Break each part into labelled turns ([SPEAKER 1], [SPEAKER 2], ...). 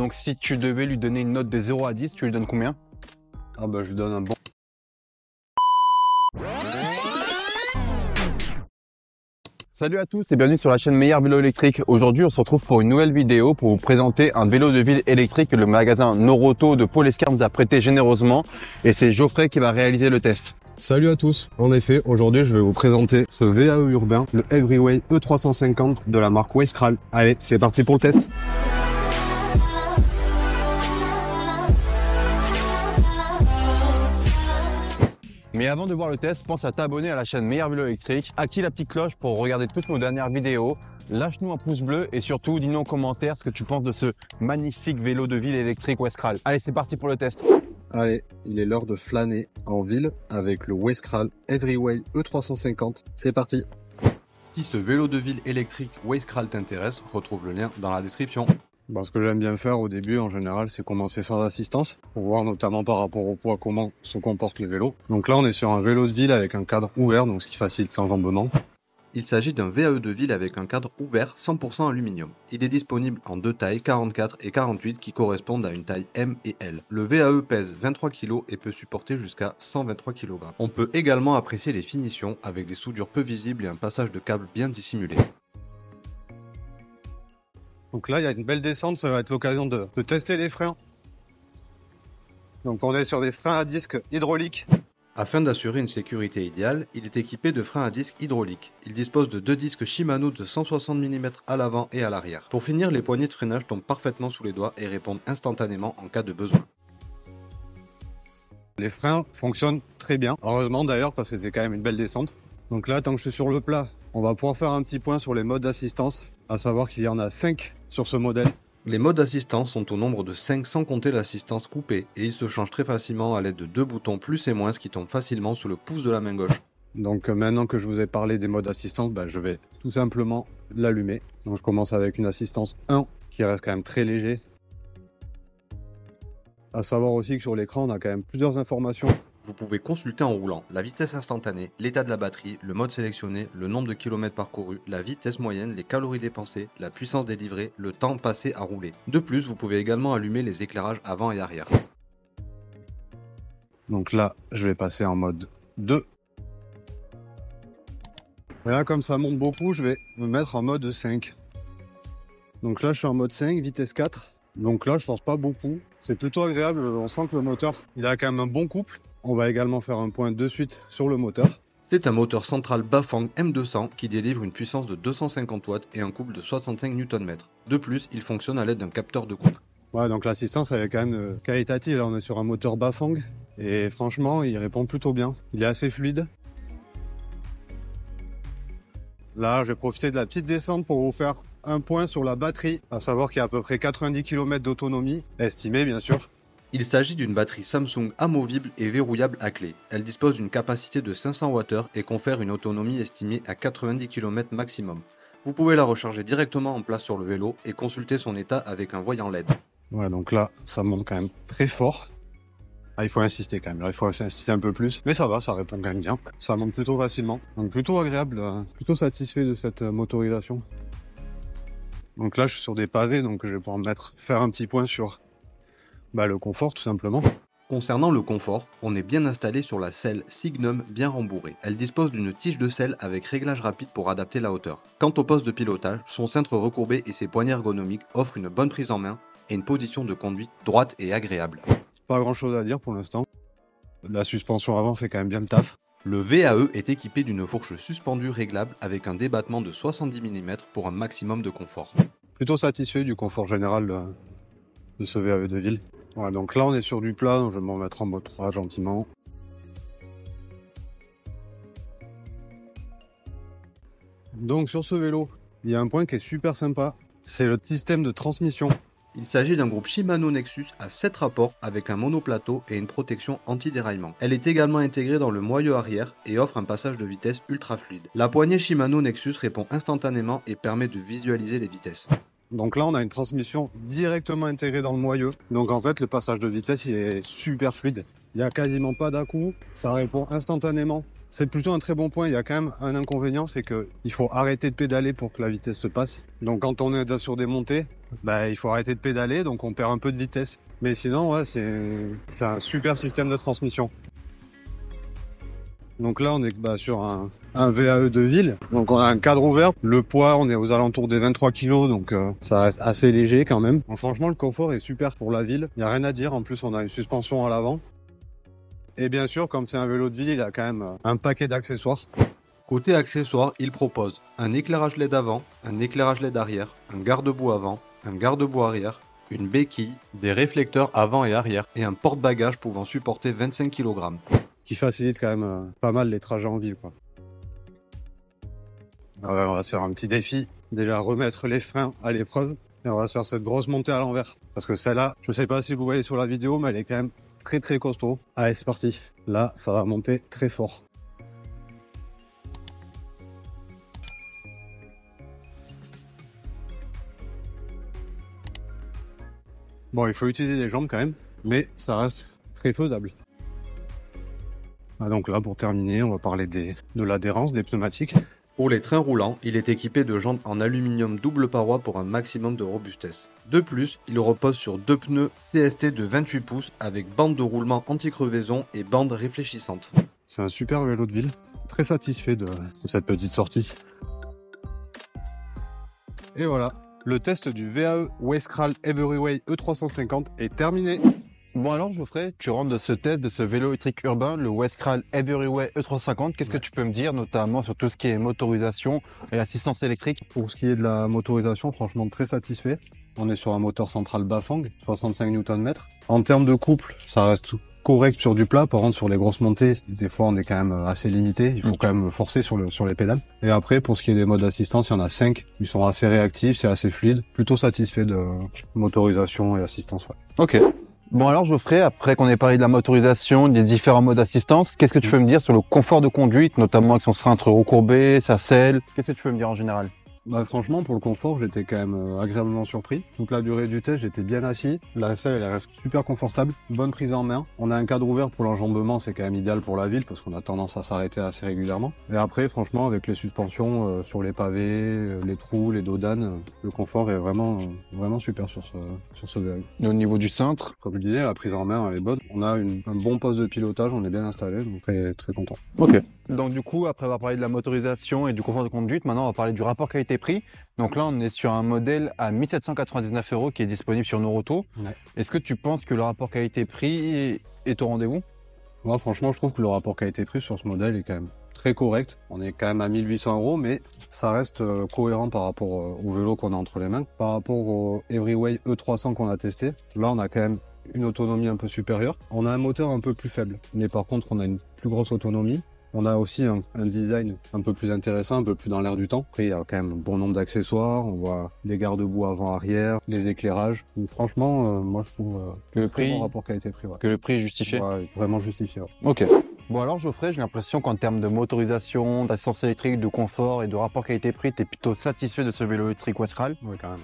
[SPEAKER 1] Donc si tu devais lui donner une note de 0 à 10, tu lui donnes combien?
[SPEAKER 2] Ah bah je lui donne un bon.
[SPEAKER 1] Salut à tous et bienvenue sur la chaîne Meilleur Vélo Électrique. Aujourd'hui, on se retrouve pour une nouvelle vidéo pour vous présenter un vélo de ville électrique que le magasin Noroto de Paul Escar nous a prêté généreusement. Et c'est Geoffrey qui va réaliser le test.
[SPEAKER 2] Salut à tous. En effet, aujourd'hui, je vais vous présenter ce VAE urbain, le Everyway E350 de la marque Westral. Allez, c'est parti pour le test.
[SPEAKER 1] Mais avant de voir le test, pense à t'abonner à la chaîne Meilleur Vélo Électrique, active la petite cloche pour regarder toutes nos dernières vidéos, lâche-nous un pouce bleu et surtout dis-nous en commentaire ce que tu penses de ce magnifique vélo de ville électrique Westral. Allez, c'est parti pour le test.
[SPEAKER 2] Allez, il est l'heure de flâner en ville avec le Westral Everyway E350. C'est parti.
[SPEAKER 3] Si ce vélo de ville électrique Westral t'intéresse, retrouve le lien dans la description.
[SPEAKER 2] Bon, ce que j'aime bien faire au début, en général, c'est commencer sans assistance, pour voir notamment par rapport au poids comment se comporte le vélo. Donc là, on est sur un vélo de ville avec un cadre ouvert, donc ce qui facilite l'enjambement.
[SPEAKER 3] Il s'agit d'un VAE de ville avec un cadre ouvert 100% aluminium. Il est disponible en deux tailles 44 et 48 qui correspondent à une taille M et L. Le VAE pèse 23 kg et peut supporter jusqu'à 123 kg. On peut également apprécier les finitions avec des soudures peu visibles et un passage de câble bien dissimulé.
[SPEAKER 2] Donc là, il y a une belle descente, ça va être l'occasion de, de tester les freins. Donc on est sur des freins à disque hydrauliques.
[SPEAKER 3] Afin d'assurer une sécurité idéale, il est équipé de freins à disque hydrauliques. Il dispose de deux disques Shimano de 160 mm à l'avant et à l'arrière. Pour finir, les poignées de freinage tombent parfaitement sous les doigts et répondent instantanément en cas de besoin.
[SPEAKER 2] Les freins fonctionnent très bien. Heureusement d'ailleurs parce que c'est quand même une belle descente. Donc là, tant que je suis sur le plat, on va pouvoir faire un petit point sur les modes d'assistance, à savoir qu'il y en a 5 sur ce modèle.
[SPEAKER 3] Les modes d'assistance sont au nombre de 5 sans compter l'assistance coupée et ils se changent très facilement à l'aide de deux boutons plus et moins qui tombent facilement sous le pouce de la main gauche.
[SPEAKER 2] Donc euh, maintenant que je vous ai parlé des modes d'assistance, bah, je vais tout simplement l'allumer. Donc je commence avec une assistance 1 qui reste quand même très léger. À savoir aussi que sur l'écran on a quand même plusieurs informations
[SPEAKER 3] vous pouvez consulter en roulant la vitesse instantanée, l'état de la batterie, le mode sélectionné, le nombre de kilomètres parcourus, la vitesse moyenne, les calories dépensées, la puissance délivrée, le temps passé à rouler. De plus, vous pouvez également allumer les éclairages avant et arrière.
[SPEAKER 2] Donc là, je vais passer en mode 2. Et là, comme ça monte beaucoup, je vais me mettre en mode 5. Donc là, je suis en mode 5, vitesse 4. Donc là, je force pas beaucoup. C'est plutôt agréable. On sent que le moteur, il a quand même un bon couple. On va également faire un point de suite sur le moteur.
[SPEAKER 3] C'est un moteur central Bafang M200 qui délivre une puissance de 250 watts et un couple de 65 Nm. De plus, il fonctionne à l'aide d'un capteur de couple.
[SPEAKER 2] Ouais, donc l'assistance elle est quand même euh, qualitative. Là, on est sur un moteur Bafang et franchement, il répond plutôt bien. Il est assez fluide. Là, je vais profiter de la petite descente pour vous faire un point sur la batterie, à savoir qu'il y a à peu près 90 km d'autonomie, estimée bien sûr.
[SPEAKER 3] Il s'agit d'une batterie Samsung amovible et verrouillable à clé. Elle dispose d'une capacité de 500 Wh et confère une autonomie estimée à 90 km maximum. Vous pouvez la recharger directement en place sur le vélo et consulter son état avec un voyant LED.
[SPEAKER 2] Ouais, donc là, ça monte quand même très fort. Ah, il faut insister quand même, il faut insister un peu plus. Mais ça va, ça répond quand même bien. Ça monte plutôt facilement. Donc plutôt agréable, euh, plutôt satisfait de cette euh, motorisation. Donc là, je suis sur des pavés, donc je vais pouvoir mettre, faire un petit point sur bah, le confort, tout simplement.
[SPEAKER 3] Concernant le confort, on est bien installé sur la selle Signum bien rembourrée. Elle dispose d'une tige de selle avec réglage rapide pour adapter la hauteur. Quant au poste de pilotage, son cintre recourbé et ses poignées ergonomiques offrent une bonne prise en main et une position de conduite droite et agréable.
[SPEAKER 2] Pas grand chose à dire pour l'instant. La suspension avant fait quand même bien le taf.
[SPEAKER 3] Le VAE est équipé d'une fourche suspendue réglable avec un débattement de 70 mm pour un maximum de confort.
[SPEAKER 2] Plutôt satisfait du confort général de ce VAE de ville. Ouais, donc là on est sur du plat, donc je vais m'en mettre en mode 3 gentiment. Donc sur ce vélo, il y a un point qui est super sympa, c'est le système de transmission.
[SPEAKER 3] Il s'agit d'un groupe Shimano Nexus à 7 rapports avec un monoplateau et une protection anti-déraillement. Elle est également intégrée dans le moyeu arrière et offre un passage de vitesse ultra fluide. La poignée Shimano Nexus répond instantanément et permet de visualiser les vitesses.
[SPEAKER 2] Donc là, on a une transmission directement intégrée dans le moyeu. Donc en fait, le passage de vitesse, il est super fluide. Il n'y a quasiment pas d'à-coup, ça répond instantanément. C'est plutôt un très bon point. Il y a quand même un inconvénient, c'est qu'il faut arrêter de pédaler pour que la vitesse se passe. Donc quand on est sur des montées, bah, il faut arrêter de pédaler, donc on perd un peu de vitesse. Mais sinon, ouais, c'est un super système de transmission. Donc là, on est bah, sur un, un VAE de ville. Donc on a un cadre ouvert. Le poids, on est aux alentours des 23 kg, donc euh, ça reste assez léger quand même. Franchement, le confort est super pour la ville. Il y a rien à dire. En plus, on a une suspension à l'avant. Et bien sûr, comme c'est un vélo de ville, il a quand même euh, un paquet d'accessoires.
[SPEAKER 3] Côté accessoires, il propose un éclairage LED avant, un éclairage LED arrière, un garde-boue avant, un garde-boue arrière, une béquille, des réflecteurs avant et arrière et un porte-bagages pouvant supporter 25 kg.
[SPEAKER 2] qui facilite quand même euh, pas mal les trajets en ville. Quoi. On va se faire un petit défi. Déjà remettre les freins à l'épreuve. Et on va se faire cette grosse montée à l'envers. Parce que celle-là, je sais pas si vous voyez sur la vidéo, mais elle est quand même très très costaud. Allez, c'est parti. Là, ça va monter très fort. Bon, il faut utiliser les jambes quand même, mais ça reste très faisable. Ah, donc là, pour terminer, on va parler des, de l'adhérence des pneumatiques.
[SPEAKER 3] Pour les trains roulants, il est équipé de jantes en aluminium double paroi pour un maximum de robustesse. De plus, il repose sur deux pneus CST de 28 pouces avec bande de roulement anti-crevaison et bande réfléchissante.
[SPEAKER 2] C'est un super vélo de ville. Très satisfait de, de cette petite sortie. Et voilà, le test du VAE Westral Everyway E350 est terminé.
[SPEAKER 1] Bon alors Geoffrey, tu rentres de ce test de ce vélo électrique urbain, le Westral Everyway E350. Qu'est-ce que tu peux me dire notamment sur tout ce qui est motorisation et assistance électrique?
[SPEAKER 2] Pour ce qui est de la motorisation, franchement très satisfait. On est sur un moteur central Bafang, 65 Nm. En termes de couple, ça reste correct sur du plat. Par contre, sur les grosses montées, des fois, on est quand même assez limité. Il faut quand même forcer sur, le, sur les pédales. Et après, pour ce qui est des modes d'assistance, il y en a 5. Ils sont assez réactifs, c'est assez fluide. Plutôt satisfait de motorisation et assistance. Ouais.
[SPEAKER 1] Ok. Bon alors Geoffrey, après qu'on ait parlé de la motorisation, des différents modes d'assistance, qu'est-ce que tu peux me dire sur le confort de conduite, notamment avec son cintre recourbé, sa selle Qu'est-ce que tu peux me dire en général?
[SPEAKER 2] Bah franchement pour le confort j'étais quand même euh, agréablement surpris. Toute la durée du test j'étais bien assis. La selle elle reste super confortable, bonne prise en main. On a un cadre ouvert pour l'enjambement, c'est quand même idéal pour la ville parce qu'on a tendance à s'arrêter assez régulièrement. Et après franchement avec les suspensions euh, sur les pavés, euh, les trous, les dos d'âne, euh, le confort est vraiment euh, vraiment super sur ce sur ce vélo.
[SPEAKER 1] Et au niveau du cintre?
[SPEAKER 2] Comme je disais la prise en main elle est bonne. On a une- un bon poste de pilotage, on est bien installé donc très très content.
[SPEAKER 1] Ok. Donc du coup, après avoir parlé de la motorisation et du confort de conduite, maintenant on va parler du rapport qualité-prix. Donc là, on est sur un modèle à 1799 euros qui est disponible sur Noroto.
[SPEAKER 2] Ouais.
[SPEAKER 1] Est-ce que tu penses que le rapport qualité-prix est au rendez-vous?
[SPEAKER 2] Moi, franchement, je trouve que le rapport qualité-prix sur ce modèle est quand même très correct. On est quand même à 1800 euros, mais ça reste euh, cohérent par rapport euh, au vélo qu'on a entre les mains. Par rapport au Everyway E300 qu'on a testé, là, on a quand même une autonomie un peu supérieure. On a un moteur un peu plus faible, mais par contre, on a une plus grosse autonomie. On a aussi un, un design un peu plus intéressant, un peu plus dans l'air du temps. Après, il y a quand même un bon nombre d'accessoires. On voit les garde-boue avant-arrière, les éclairages. Donc, franchement, euh, moi, je trouve euh,
[SPEAKER 1] Que le prix,
[SPEAKER 2] bon rapport qualité-prix. Ouais.
[SPEAKER 1] que le prix est justifié
[SPEAKER 2] Ouais, vraiment justifié. ouais.
[SPEAKER 1] Ok. Bon alors Geoffrey, j'ai l'impression qu'en termes de motorisation, d'assistance électrique, de confort et de rapport qualité-prix, tu es plutôt satisfait de ce vélo électrique Westral?
[SPEAKER 2] Ouais, quand même.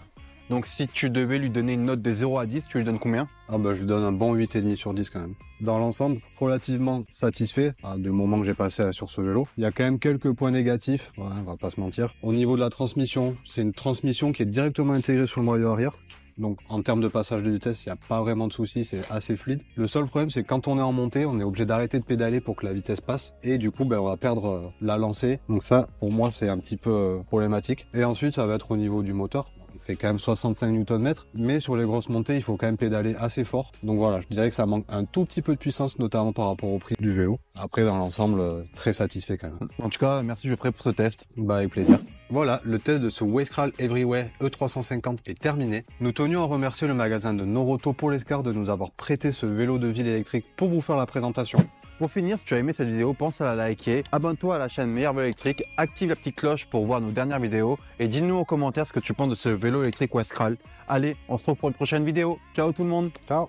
[SPEAKER 1] Donc si tu devais lui donner une note de 0 à 10, tu lui donnes combien?
[SPEAKER 2] Ah bah je lui donne un bon 8,5 sur 10 quand même. Dans l'ensemble, relativement satisfait ah, du moment que j'ai passé sur ce vélo. Il y a quand même quelques points négatifs, ouais, on va pas se mentir. Au niveau de la transmission, c'est une transmission qui est directement intégrée sur le moyen arrière. Donc en termes de passage de vitesse, il n'y a pas vraiment de souci, c'est assez fluide. Le seul problème, c'est quand on est en montée, on est obligé d'arrêter de pédaler pour que la vitesse passe. Et du coup, ben, on va perdre euh, la lancée. Donc ça, pour moi, c'est un petit peu euh, problématique. Et ensuite, ça va être au niveau du moteur. Fait quand même 65 Nm, mais sur les grosses montées, il faut quand même pédaler assez fort. Donc voilà, je dirais que ça manque un tout petit peu de puissance, notamment par rapport au prix du vélo. Après, dans l'ensemble, euh, très satisfait quand même.
[SPEAKER 1] En tout cas, merci Geoffrey pour ce test.
[SPEAKER 2] Bah avec plaisir. Voilà, le test de ce Westral Everywhere E350 est terminé. Nous tenions à remercier le magasin de Noroto Polescar de nous avoir prêté ce vélo de ville électrique pour vous faire la présentation.
[SPEAKER 1] Pour finir, si tu as aimé cette vidéo, pense à la liker, abonne-toi à la chaîne Meilleur Vélo Électrique, active la petite cloche pour voir nos dernières vidéos et dis-nous en commentaire ce que tu penses de ce vélo électrique Westral. Allez, on se retrouve pour une prochaine vidéo. Ciao tout le monde
[SPEAKER 2] Ciao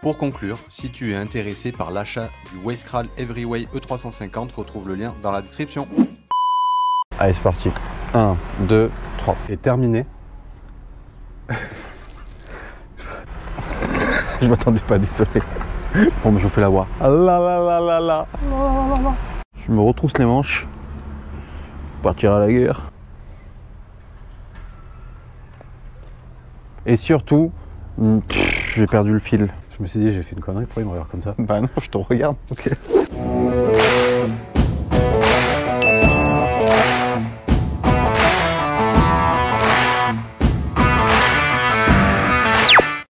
[SPEAKER 3] Pour conclure, si tu es intéressé par l'achat du Westral Everyway E350, retrouve le lien dans la description.
[SPEAKER 1] Allez, c'est parti. 1, 2, 3.
[SPEAKER 2] Et terminé.
[SPEAKER 1] Je m'attendais pas, désolé. Bon, mais je vous fais la voix. Ah là là là là là. Je me retrousse les manches. Partir à la guerre. Et surtout, hmm, j'ai perdu le fil.
[SPEAKER 2] Je me suis dit, j'ai fait une connerie, pourquoi il me regarde comme ça?
[SPEAKER 1] Bah non, je te regarde.
[SPEAKER 2] Ok.